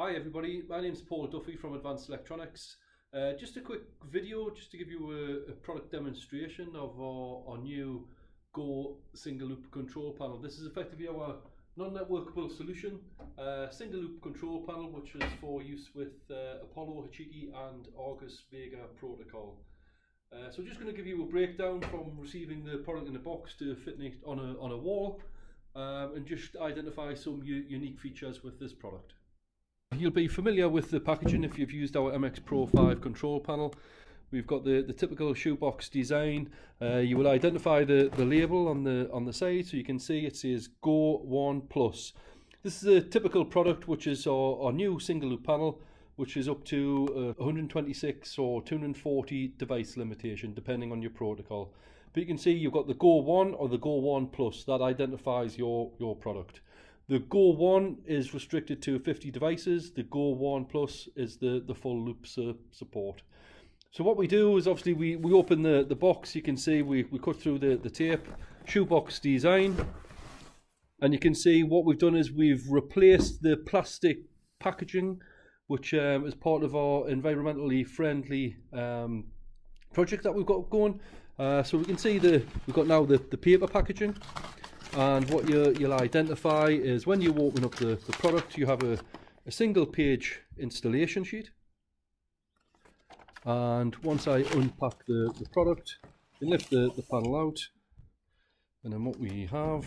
Hi everybody, my name is Paul Duffy from Advanced Electronics. Uh, just a quick video just to give you a, a product demonstration of our, our, new Go single loop control panel. This is effectively our non-networkable solution, uh, single loop control panel which is for use with uh, Apollo, Hochiki and Argus Vega protocol. Uh, so just going to give you a breakdown from receiving the product in the box to fitting it on a, on a wall um, and just identify some unique features with this product. You'll be familiar with the packaging if you've used our MX Pro 5 control panel. We've got the, the typical shoebox design. Uh, you will identify the, the label on the on the side so you can see it says Go 1 Plus. This is a typical product which is our, our new single loop panel which is up to uh, 126 or 240 device limitation depending on your protocol. But you can see you've got the Go 1 or the Go 1 Plus that identifies your, your product. The Go 1 is restricted to 50 devices. The Go 1 Plus is the, the full loop su support. So what we do is obviously we, we open the, the box. You can see we, we cut through the, the tape, shoebox design. And you can see what we've done is we've replaced the plastic packaging, which um, is part of our environmentally friendly um, project that we've got going. Uh, so we can see the we've got now the, the paper packaging and what you, you'll identify is when you're open up the, the product you have a, a single page installation sheet and once I unpack the, the product you lift the, the panel out and then what we have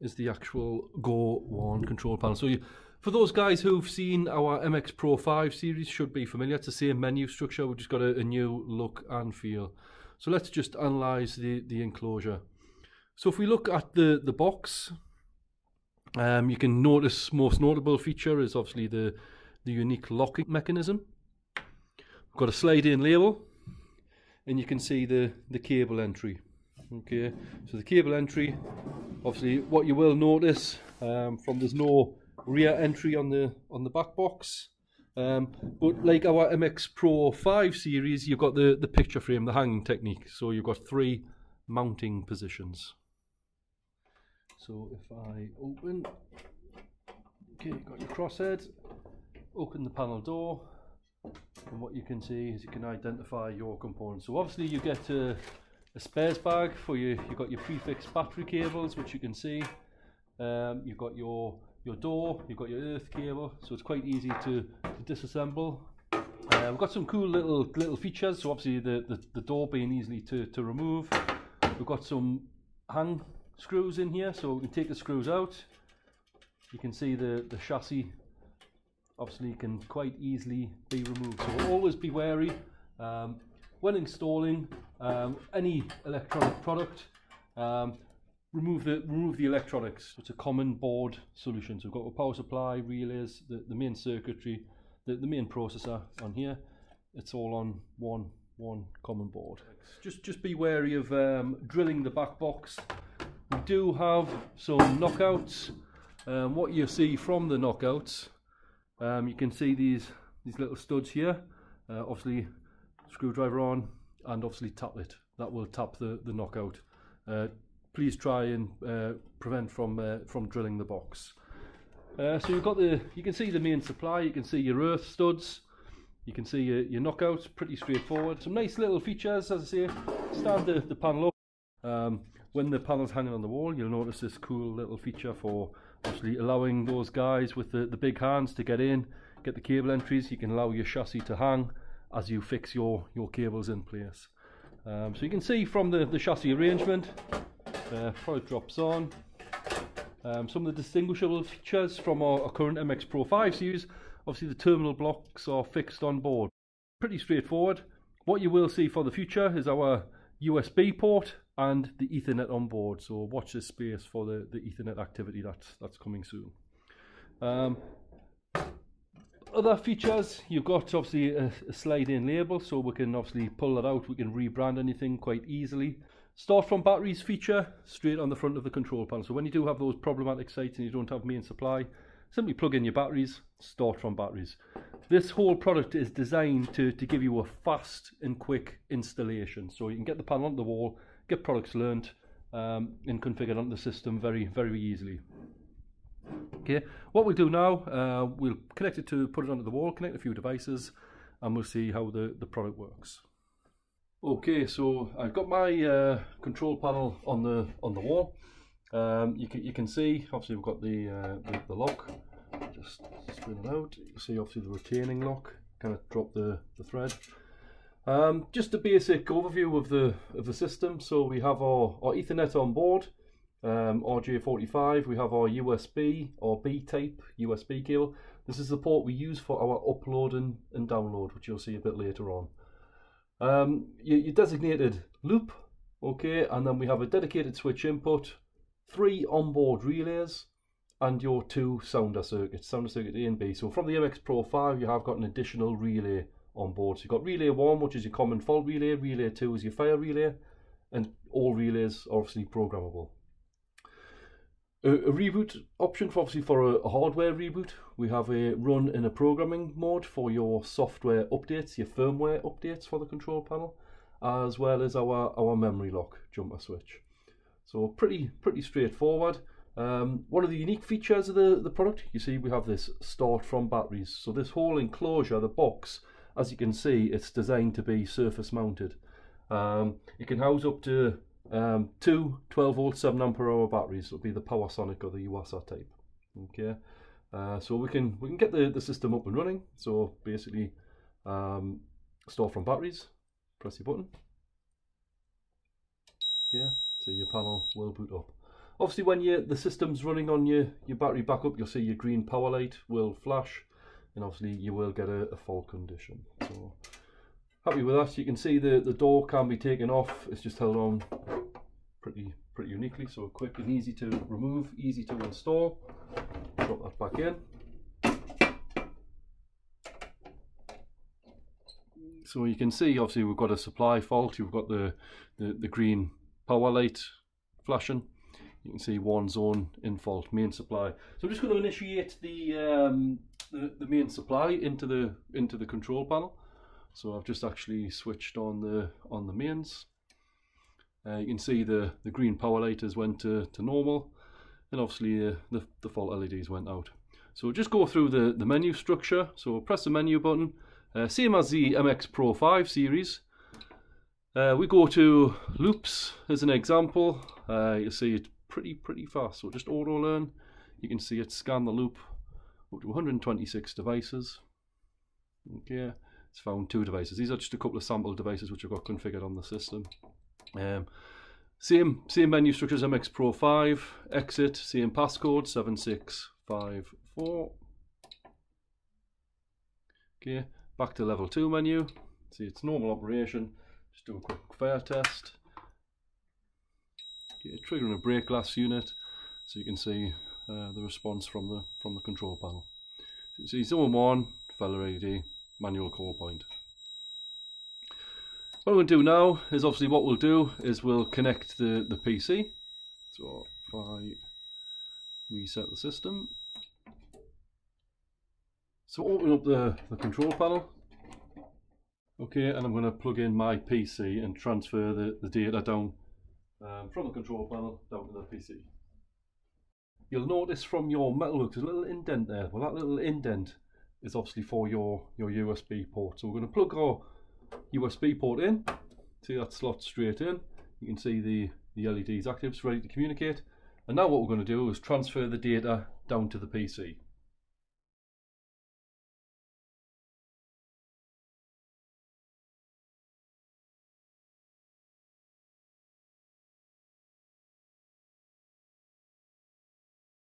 is the actual Go 1 control panel. So you, for those guys who've seen our MX Pro 5 series should be familiar. It's the same menu structure, we've just got a, a new look and feel. So let's just analyze the, the enclosure. So if we look at the, the box, um, you can notice most notable feature is obviously the, the unique locking mechanism. We've got a slide in label and you can see the, the cable entry. Okay, so the cable entry, obviously what you will notice um, from there's no rear entry on the on the back box. Um, but like our MX Pro 5 series, you've got the, the picture frame, the hanging technique. So you've got three mounting positions. So if I open, okay, you've got your crosshead, open the panel door, and what you can see is you can identify your components. So obviously you get a, a spares bag for you, you've got your prefixed battery cables, which you can see. Um, you've got your your door, you've got your earth cable, so it's quite easy to, to disassemble. Uh, we've got some cool little little features, so obviously the, the, the door being easily to, to remove. We've got some hang screws in here, so we can take the screws out. You can see the, the chassis obviously can quite easily be removed, so always be wary. Um, when installing um, any electronic product, um, remove the remove the electronics. It's a common board solution. So we've got a power supply, relays, the, the main circuitry, the, the main processor on here. It's all on one one common board. Just just be wary of um, drilling the back box. We do have some knockouts. Um, what you see from the knockouts, um, you can see these these little studs here. Uh, obviously, screwdriver on, and obviously tap it. That will tap the the knockout. Uh, please try and uh, prevent from uh, from drilling the box. Uh, so you've got the, you can see the main supply, you can see your earth studs, you can see your, your knockouts, pretty straightforward. Some nice little features, as I say, stand the, the panel up. Um, when the panel's hanging on the wall, you'll notice this cool little feature for actually allowing those guys with the, the big hands to get in, get the cable entries. You can allow your chassis to hang as you fix your, your cables in place. Um, so you can see from the, the chassis arrangement, uh, it drops on. Um, some of the distinguishable features from our, our, current MX Pro 5 series, obviously the terminal blocks are fixed on board. Pretty straightforward. What you will see for the future is our USB port and the Ethernet on board. So watch this space for the, the Ethernet activity that's, that's coming soon. Um, other features, you've got obviously a, a slide-in label, so we can obviously pull that out. We can rebrand anything quite easily. Start from batteries feature straight on the front of the control panel. So when you do have those problematic sites and you don't have main supply, simply plug in your batteries, start from batteries. This whole product is designed to, to give you a fast and quick installation. So you can get the panel on the wall, get products learned um, and configured onto the system very, very easily. Okay, what we'll do now, uh, we'll connect it to, put it onto the wall, connect a few devices, and we'll see how the, the product works. Okay, so I've got my uh, control panel on the on the wall. Um, you can you can see obviously we've got the uh, the, the, lock. Just spin it out. You see obviously the retaining lock. Kind of drop the the thread. Um, just a basic overview of the of the system. So we have our, our Ethernet on board, um, RJ45. We have our USB or B-type USB cable. This is the port we use for our upload and, and download, which you'll see a bit later on. Um, you, you designated loop, okay, and then we have a dedicated switch input, three onboard relays, and your two sounder circuits, sounder circuit A and B. So from the MX Pro 5, you have got an additional relay on board. So you've got relay 1, which is your common fault relay, relay 2 is your fire relay, and all relays are obviously programmable. A, a reboot option for obviously for a, a, hardware reboot. We have a run in a programming mode for your software updates, your firmware updates for the control panel, as well as our, our memory lock jumper switch. So pretty pretty straightforward. Um, one of the unique features of the, the product, you see we have this start from batteries. So this whole enclosure, the box, as you can see, it's designed to be surface mounted. Um, it can house up to um, two 12 volt 7 ampere hour batteries. It'll be the Powersonic or the Yuasa type. Okay, uh, so we can we can get the, the system up and running. So basically, um, start from batteries. Press your button. Yeah, so your panel will boot up. Obviously, when you the system's running on your your battery backup, you'll see your green power light will flash and obviously you will get a, a fault condition. So happy with that. You can see the, the door can be taken off. It's just held on pretty pretty uniquely. So quick and easy to remove, easy to install. Drop that back in. So you can see obviously we've got a supply fault. You've got the, the, the green power light flashing you can see one zone in fault main supply so I'm just going to initiate the um, the, the main supply into the into the control panel. So I've just actually switched on the on the mains. Uh, you can see the the green power light has went to, to normal, and obviously uh, the the fault LEDs went out. So just go through the the menu structure. So press the menu button, uh, same as the MX Pro 5 series. Uh, we go to loops as an example. Uh, you'll see it pretty pretty fast. So just auto learn. You can see it scan the loop up to 126 devices. Okay, it's found two devices. These are just a couple of sample devices which I've got configured on the system. Um, same same menu structure as MX Pro 5. Exit, same passcode 7654. Okay, back to level 2 menu. See it's normal operation. Just do a quick fire test. Okay, triggering a break glass unit so you can see uh, the response from the from the control panel. So you see zone 1, feller LED, manual call point. What we're going to do now is obviously what we'll do is we'll connect the, the PC. So if I reset the system. So open up the, the control panel. Okay, and I'm going to plug in my PC and transfer the, the data down um, from the control panel down to the PC. You'll notice from your metalwork there's a little indent there. Well, that little indent is obviously for your, your USB port. So we're going to plug our USB port in. See that slot straight in. You can see the, the LEDs active, it's ready to communicate. And now what we're going to do is transfer the data down to the PC.